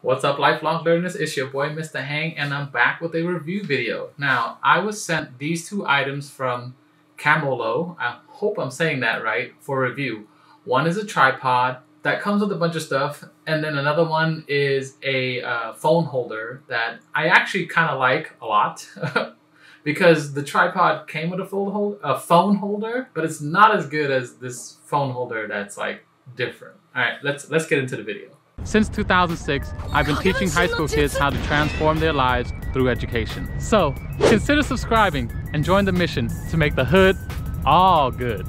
What's up, lifelong learners? It's your boy, Mr. Heng, and I'm back with a review video. Now, I was sent these two items from Camolo. I hope I'm saying that right for review. One is a tripod that comes with a bunch of stuff, and then another one is a uh, phone holder that I actually kind of like a lot. because the tripod came with a hold- a phone holder, but it's not as good as this phone holder that's like different. All right, let's let's get into the video. Since 2006, I've been teaching high school kids how to transform their lives through education. So, consider subscribing and join the mission to make the hood all good.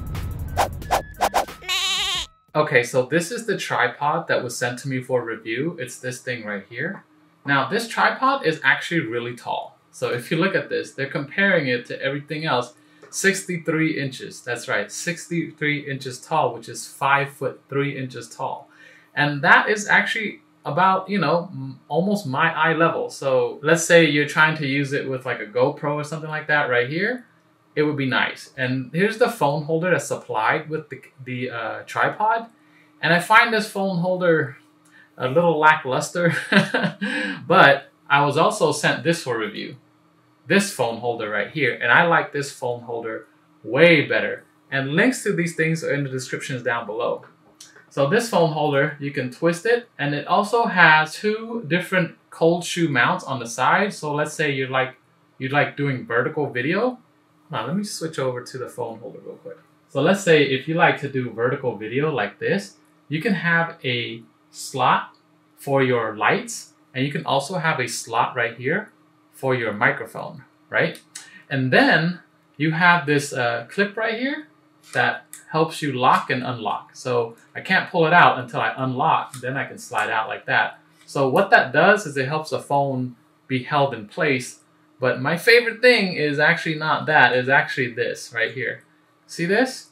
Okay, so this is the tripod that was sent to me for review. It's this thing right here. Now, this tripod is actually really tall. So if you look at this, they're comparing it to everything else. 63 inches, that's right, 63 inches tall, which is 5 foot 3 inches tall. And that is actually about, you know, almost my eye level. So let's say you're trying to use it with like a GoPro or something like that right here. It would be nice. And here's the phone holder that's supplied with the, the uh, tripod. And I find this phone holder a little lackluster, but I was also sent this for review. This phone holder right here. And I like this phone holder way better. And links to these things are in the descriptions down below. So this phone holder, you can twist it and it also has two different cold shoe mounts on the side. So let's say you're like, you're like doing vertical video. Now let me switch over to the phone holder real quick. So let's say if you like to do vertical video like this, you can have a slot for your lights and you can also have a slot right here for your microphone, right? And then you have this uh, clip right here that helps you lock and unlock. So I can't pull it out until I unlock, then I can slide out like that. So what that does is it helps the phone be held in place. But my favorite thing is actually not that, is actually this right here. See this?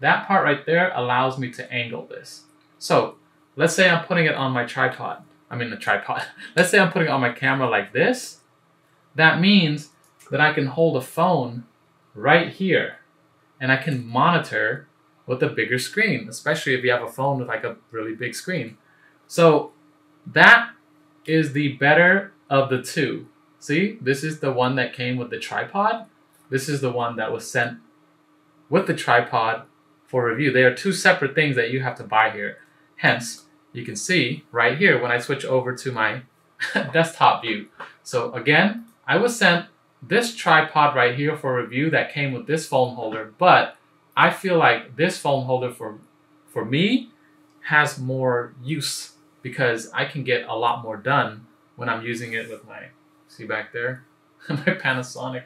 That part right there allows me to angle this. So let's say I'm putting it on my tripod. I mean the tripod. let's say I'm putting it on my camera like this. That means that I can hold a phone right here and I can monitor with a bigger screen, especially if you have a phone with like a really big screen. So that is the better of the two. See, this is the one that came with the tripod. This is the one that was sent with the tripod for review. They are two separate things that you have to buy here. Hence, you can see right here when I switch over to my desktop view. So again, I was sent this tripod right here for review that came with this phone holder, but I feel like this phone holder for for me has more use because I can get a lot more done when I'm using it with my see back there? My Panasonic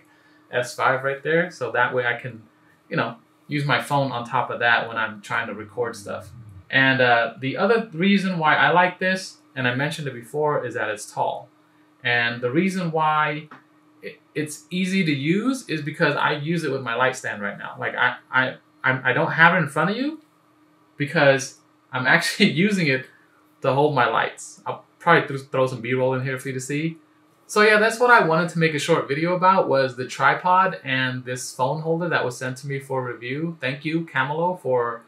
S5 right there. So that way I can you know use my phone on top of that when I'm trying to record stuff. And uh, the other reason why I like this and I mentioned it before is that it's tall. And the reason why it's easy to use is because I use it with my light stand right now. Like I, I, I don't have it in front of you because I'm actually using it to hold my lights. I'll probably throw some B-roll in here for you to see. So yeah, that's what I wanted to make a short video about was the tripod and this phone holder that was sent to me for review. Thank you, Camolo, for,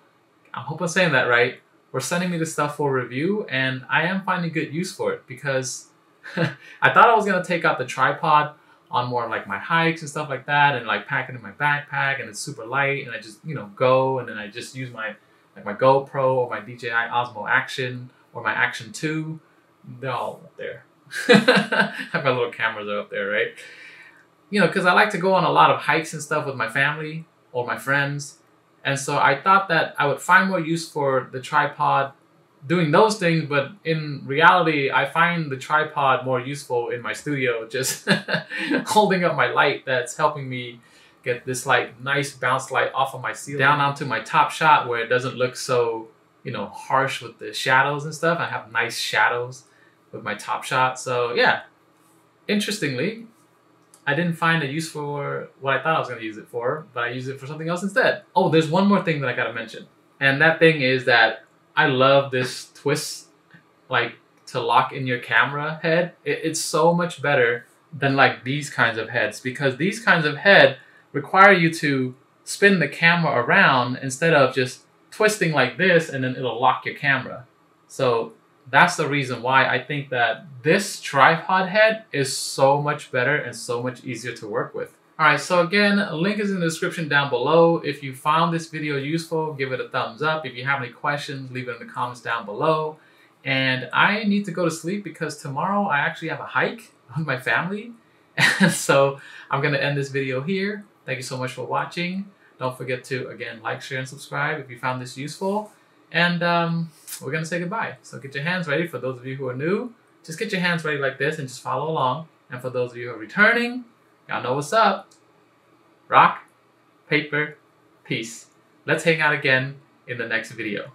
I hope I'm saying that right, for sending me the stuff for review. And I am finding good use for it because I thought I was going to take out the tripod on more like my hikes and stuff like that and like pack it in my backpack and it's super light and I just, you know, go and then I just use my like my GoPro or my DJI Osmo Action or my Action 2. They're all up there. have my little cameras are up there, right? You know, because I like to go on a lot of hikes and stuff with my family or my friends. And so I thought that I would find more use for the tripod doing those things, but in reality, I find the tripod more useful in my studio, just holding up my light that's helping me get this like nice bounce light off of my ceiling down onto my top shot where it doesn't look so, you know, harsh with the shadows and stuff. I have nice shadows with my top shot. So yeah, interestingly, I didn't find a use for what I thought I was going to use it for, but I use it for something else instead. Oh, there's one more thing that I got to mention. And that thing is that I love this twist, like to lock in your camera head. It, it's so much better than like these kinds of heads because these kinds of head require you to spin the camera around instead of just twisting like this and then it'll lock your camera. So that's the reason why I think that this tripod head is so much better and so much easier to work with. Alright, so again, link is in the description down below. If you found this video useful, give it a thumbs up. If you have any questions, leave it in the comments down below. And I need to go to sleep because tomorrow I actually have a hike with my family. And so I'm going to end this video here. Thank you so much for watching. Don't forget to, again, like, share, and subscribe if you found this useful. And um, we're going to say goodbye. So get your hands ready. For those of you who are new, just get your hands ready like this and just follow along. And for those of you who are returning, y'all know what's up. Rock, paper, peace. Let's hang out again in the next video.